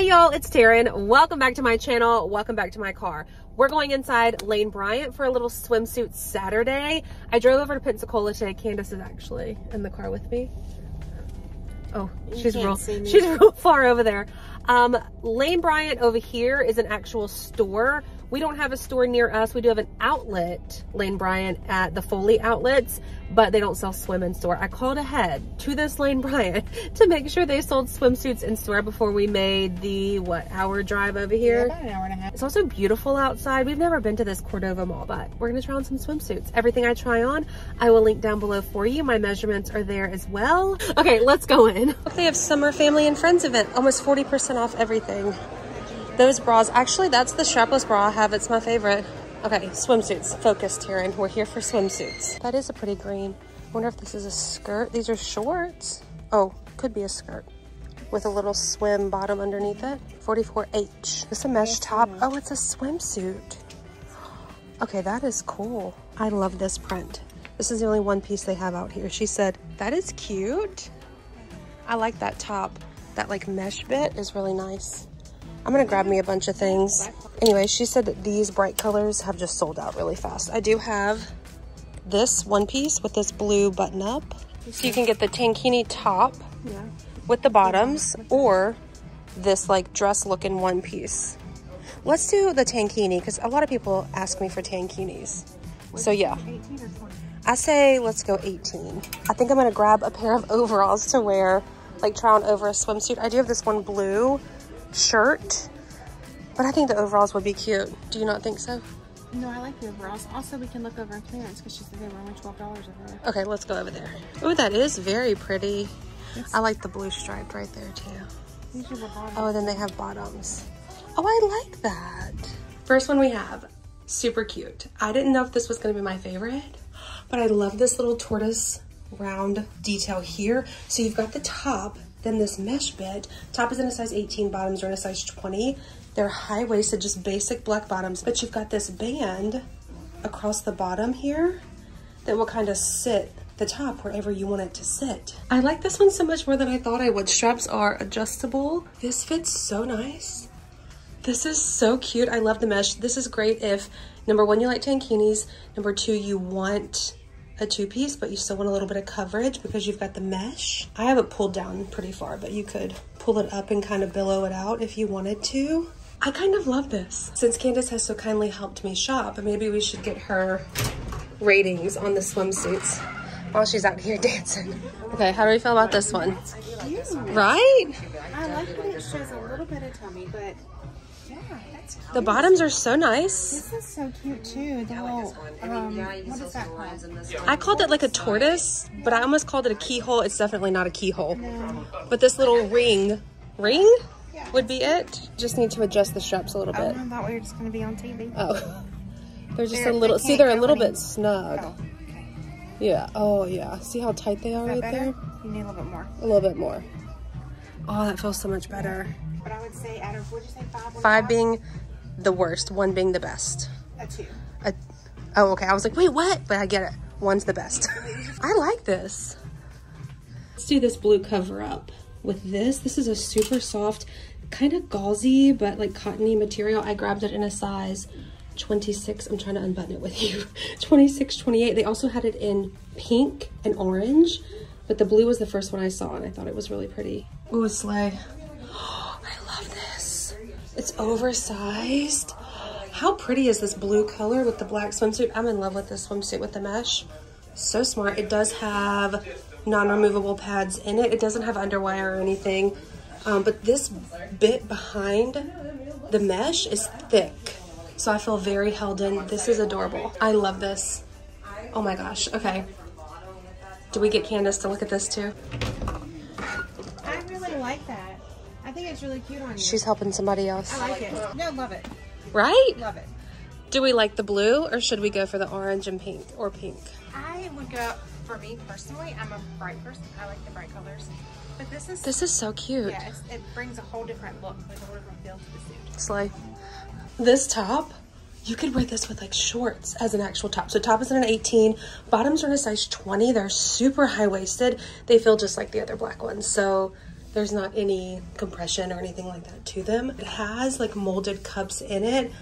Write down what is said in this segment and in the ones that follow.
Hey y'all, it's Taren. Welcome back to my channel. Welcome back to my car. We're going inside Lane Bryant for a little swimsuit Saturday. I drove over to Pensacola today. Candace is actually in the car with me. Oh, she's real, she's real far over there. Um, Lane Bryant over here is an actual store we don't have a store near us. We do have an outlet, Lane Bryant, at the Foley outlets, but they don't sell swim in store. I called ahead to this Lane Bryant to make sure they sold swimsuits in store before we made the, what, hour drive over here? Yeah, about an hour and a half. It's also beautiful outside. We've never been to this Cordova mall, but we're gonna try on some swimsuits. Everything I try on, I will link down below for you. My measurements are there as well. Okay, let's go in. They have summer family and friends event, almost 40% off everything. Those bras, actually that's the strapless bra I have. It's my favorite. Okay, swimsuits, focused here, and we're here for swimsuits. That is a pretty green. I wonder if this is a skirt. These are shorts. Oh, could be a skirt with a little swim bottom underneath it. 44H. This a mesh top. Oh, it's a swimsuit. Okay, that is cool. I love this print. This is the only one piece they have out here. She said, that is cute. I like that top. That like mesh bit is really nice. I'm gonna grab me a bunch of things. Anyway, she said that these bright colors have just sold out really fast. I do have this one piece with this blue button up. So you can get the tankini top yeah. with the bottoms or this like dress looking one piece. Let's do the tankini because a lot of people ask me for tankinis. So yeah. I say let's go 18. I think I'm gonna grab a pair of overalls to wear, like try on over a swimsuit. I do have this one blue shirt. But I think the overalls would be cute. Do you not think so? No, I like the overalls. Also, we can look over in clearance because she said they were only $12 over there. Okay, let's go over there. Oh, that is very pretty. It's I like the blue stripe right there too. The Oh, then they have bottoms. Oh, I like that. First one we have, super cute. I didn't know if this was gonna be my favorite, but I love this little tortoise round detail here. So you've got the top then this mesh bit, top is in a size 18, bottoms are in a size 20. They're high-waisted, just basic black bottoms, but you've got this band across the bottom here that will kind of sit the top wherever you want it to sit. I like this one so much more than I thought I would. Straps are adjustable. This fits so nice. This is so cute. I love the mesh. This is great if, number one, you like tankinis. Number two, you want a two-piece, but you still want a little bit of coverage because you've got the mesh. I have it pulled down pretty far, but you could pull it up and kind of billow it out if you wanted to. I kind of love this. Since Candace has so kindly helped me shop, maybe we should get her ratings on the swimsuits while she's out here dancing. Okay, how do we feel about this one? Right? I like that it shows a little bit of tummy, but the bottoms are so nice. This is so cute too. The little, um, what is that called? I called it like a tortoise, but I almost called it a keyhole. It's definitely not a keyhole. No. But this little ring, ring yeah. would be it. Just need to adjust the straps a little bit. Oh, I thought we were just going to be on TV. Oh. They're just they're, a little, see, they're a little bit snug. Oh, okay. Yeah. Oh, yeah. See how tight they are right better? there? You need a little bit more. A little bit more. Oh, that feels so much better. But I would say out of, would you say five? Five being the worst, one being the best. A two. A, oh, okay. I was like, wait, what? But I get it. One's the best. I like this. Let's do this blue cover up with this. This is a super soft, kind of gauzy, but like cottony material. I grabbed it in a size 26. I'm trying to unbutton it with you. 26, 28. They also had it in pink and orange, but the blue was the first one I saw and I thought it was really pretty. Ooh, a sleigh. It's oversized. How pretty is this blue color with the black swimsuit? I'm in love with this swimsuit with the mesh. So smart. It does have non-removable pads in it. It doesn't have underwire or anything. Um, but this bit behind the mesh is thick. So I feel very held in. This is adorable. I love this. Oh my gosh. Okay. Do we get Candace to look at this too? I really like that. I think it's really cute on you. She's helping somebody else. I like it. No, love it. Right? Love it. Do we like the blue or should we go for the orange and pink or pink? I would go, for me personally, I'm a bright person. I like the bright colors. But this is... This is so cute. Yeah, it brings a whole different look, like a whole different feel to the suit. It's like, this top, you could wear this with like shorts as an actual top. So top is in an 18, bottoms are in a size 20. They're super high-waisted. They feel just like the other black ones. So There's not any compression or anything like that to them. It has like molded cups in it,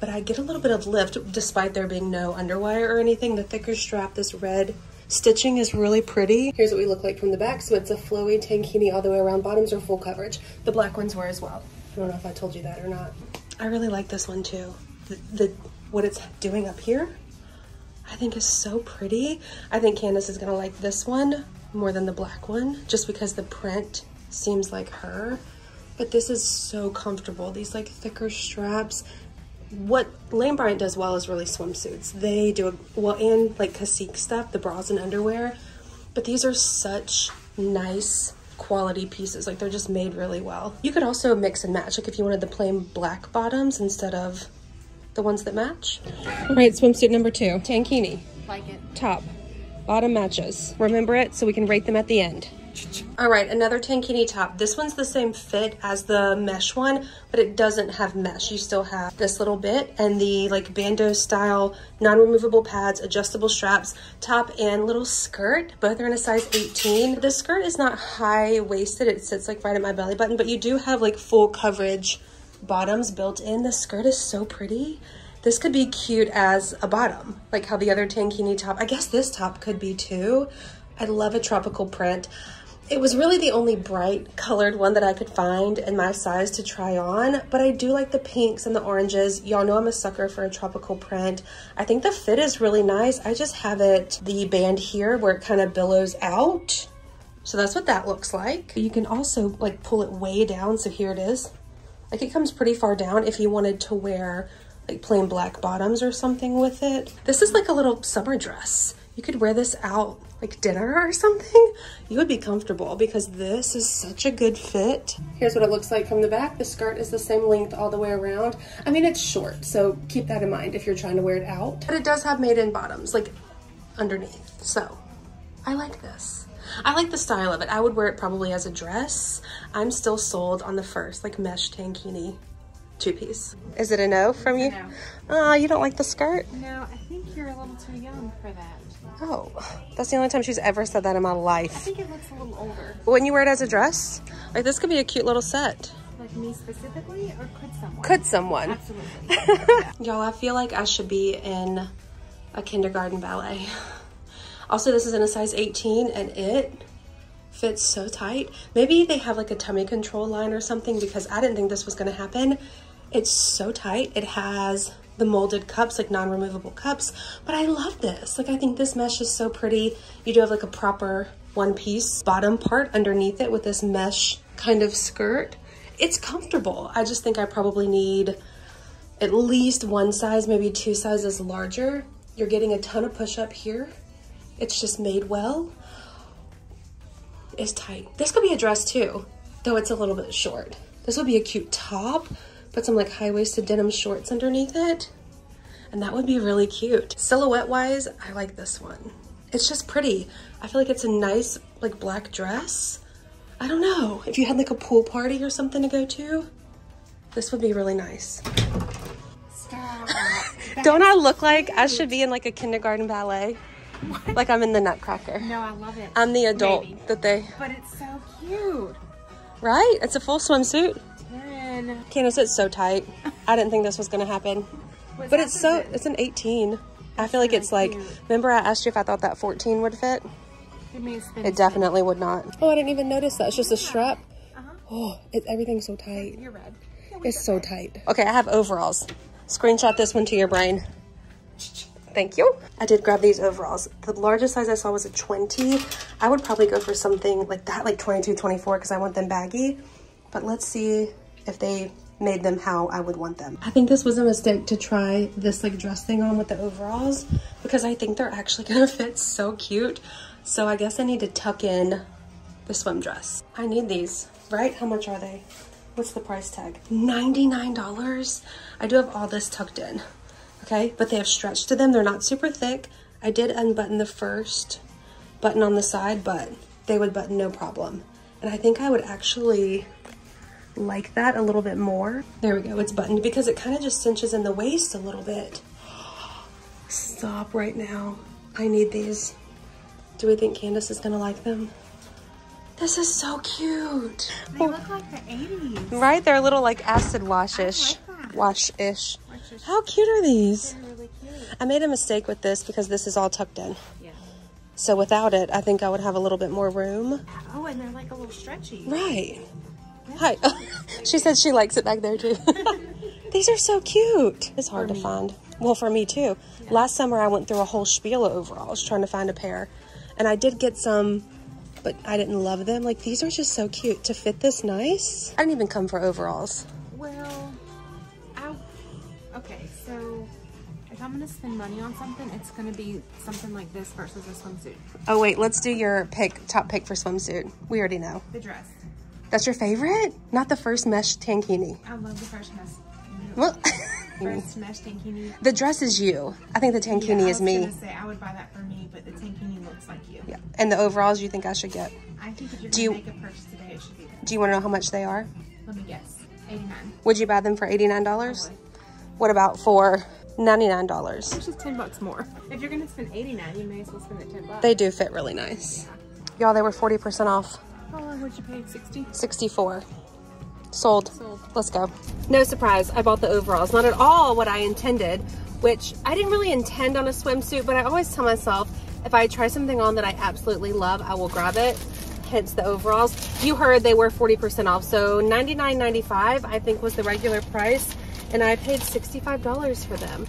but I get a little bit of lift despite there being no underwire or anything. The thicker strap, this red stitching is really pretty. Here's what we look like from the back. So it's a flowy tankini all the way around. Bottoms are full coverage. The black ones were as well. I don't know if I told you that or not. I really like this one too. The, the what it's doing up here, I think is so pretty. I think Candace is gonna like this one more than the black one, just because the print seems like her. But this is so comfortable. These like thicker straps. What Lane Bryant does well is really swimsuits. They do a, well and like Cacique stuff, the bras and underwear. But these are such nice quality pieces. Like they're just made really well. You could also mix and match. Like if you wanted the plain black bottoms instead of the ones that match. All right, swimsuit number two, tankini. Like it. Top, bottom matches. Remember it so we can rate them at the end. All right, another tankini top. This one's the same fit as the mesh one, but it doesn't have mesh. You still have this little bit and the like bandeau style, non-removable pads, adjustable straps, top and little skirt. Both are in a size 18. The skirt is not high-waisted. It sits like right at my belly button, but you do have like full coverage bottoms built in. The skirt is so pretty. This could be cute as a bottom, like how the other tankini top, I guess this top could be too. I love a tropical print. It was really the only bright colored one that I could find in my size to try on, but I do like the pinks and the oranges. Y'all know I'm a sucker for a tropical print. I think the fit is really nice. I just have it, the band here where it kind of billows out. So that's what that looks like. You can also like pull it way down. So here it is. Like it comes pretty far down if you wanted to wear like plain black bottoms or something with it. This is like a little summer dress. You could wear this out like dinner or something. You would be comfortable because this is such a good fit. Here's what it looks like from the back. The skirt is the same length all the way around. I mean, it's short, so keep that in mind if you're trying to wear it out. But it does have made in bottoms, like underneath. So I like this. I like the style of it. I would wear it probably as a dress. I'm still sold on the first, like mesh tankini two piece. Is it a no from you? No. Oh, you don't like the skirt? No, I think you're a little too young for that. Oh, that's the only time she's ever said that in my life. I think it looks a little older. Wouldn't you wear it as a dress? Like this could be a cute little set. Like me specifically, or could someone? Could someone? Absolutely. Y'all, I feel like I should be in a kindergarten ballet. Also, this is in a size 18 and it fits so tight. Maybe they have like a tummy control line or something because I didn't think this was gonna happen. It's so tight. It has the molded cups, like non-removable cups, but I love this. Like I think this mesh is so pretty. You do have like a proper one piece bottom part underneath it with this mesh kind of skirt. It's comfortable. I just think I probably need at least one size, maybe two sizes larger. You're getting a ton of push up here. It's just made well. It's tight. This could be a dress too, though it's a little bit short. This would be a cute top. Put some like high-waisted denim shorts underneath it. And that would be really cute. Silhouette wise, I like this one. It's just pretty. I feel like it's a nice like black dress. I don't know. If you had like a pool party or something to go to, this would be really nice. Stop. Don't I look like I should be in like a kindergarten ballet? Like I'm in the Nutcracker. no, I love it. I'm the adult Maybe. that they, But it's so cute. right? It's a full swimsuit. Ten. Candace, it's so tight. I didn't think this was gonna happen. What But it's so, it? it's an 18. I feel like really it's like, cute. remember I asked you if I thought that 14 would fit? Give spin. It definitely would not. Oh, I didn't even notice that. It's just a strap. Uh-huh. Oh, it's everything's so tight. You're red. Yeah, we so red. tight. Okay, I have overalls. Screenshot this one to your brain. Thank you. I did grab these overalls. The largest size I saw was a 20. I would probably go for something like that, like 22, 24, because I want them baggy. But let's see if they made them how I would want them. I think this was a mistake to try this like dress thing on with the overalls because I think they're actually gonna fit so cute. So I guess I need to tuck in the swim dress. I need these, right? How much are they? What's the price tag? $99. I do have all this tucked in, okay? But they have stretch to them. They're not super thick. I did unbutton the first button on the side, but they would button no problem. And I think I would actually like that a little bit more. There we go, it's buttoned because it kind of just cinches in the waist a little bit. Stop right now. I need these. Do we think Candace is gonna like them? This is so cute. They look like the 80s. Right? They're a little like acid wash-ish. Like. Wash-ish. Which is How cute are these? really cute. I made a mistake with this because this is all tucked in. Yeah. So without it, I think I would have a little bit more room. Oh, and they're like a little stretchy. Right. Hi. she said she likes it back there too. These are so cute. It's hard to find. Well, for me too. Last summer I went through a whole spiel of overalls trying to find a pair. And I did get some, but I didn't love them. Like these are just so cute. To fit this nice. I didn't even come for overalls. Well, I, okay, so if I'm gonna spend money on something, it's gonna be something like this versus a swimsuit. Oh wait, let's do your pick, top pick for swimsuit. We already know. The dress. That's your favorite? Not the first mesh tankini. I love the first mesh. Well, First mesh tankini. the dress is you. I think the tankini Yeah, I is was me. gonna say I would buy that for me, but the tankini looks like you. Yeah. And the overalls you think I should get. I think if you're Do gonna you- make a purchase today, it should be that. Do you want to know how much they are? Let me guess. 89. Would you buy them for $89? Probably. What about for $99? It's just 10 bucks more. If you're gonna spend 89, you may as well spend it 10 bucks. They do fit really nice. Y'all, they were 40% off. Oh, what'd you pay? 60? 64. Sold. Sold. Let's go. No surprise, I bought the overalls. Not at all what I intended, which I didn't really intend on a swimsuit, but I always tell myself if I try something on that I absolutely love, I will grab it. Hence the overalls. You heard they were 40% off, so $99.95 I think was the regular price, and I paid $65 for them.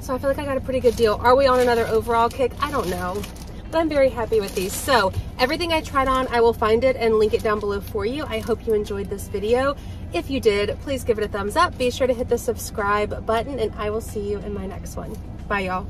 So I feel like I got a pretty good deal. Are we on another overall kick? I don't know. I'm very happy with these. So everything I tried on, I will find it and link it down below for you. I hope you enjoyed this video. If you did, please give it a thumbs up. Be sure to hit the subscribe button and I will see you in my next one. Bye y'all.